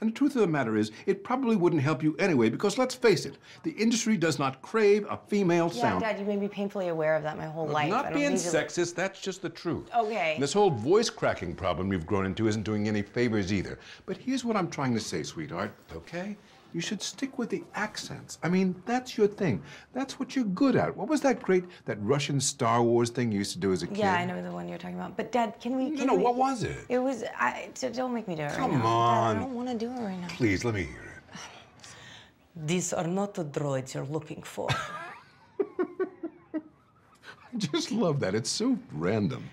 And the truth of the matter is, it probably wouldn't help you anyway, because let's face it, the industry does not crave a female Yeah, sound. Dad, you made me painfully aware of that my whole life. I Not don't being need to- sexist, that's just the truth. Okay. And this whole voice cracking problem you've grown into isn't doing any favors either. But here's what I'm trying to say, sweetheart, okay? You should stick with the accents. I mean, that's your thing. That's what you're good at. What was that great, that Russian Star Wars thing you used to do as a kid? Yeah, I know the one you're talking about. But Dad, can we? No, can no, we- what was it? It was. I. d- Don't make me do it Come right now. Dad, on. I don't want to do it right now. Please, let me hear it. These are not the droids you're looking for. I just love that. It's so random.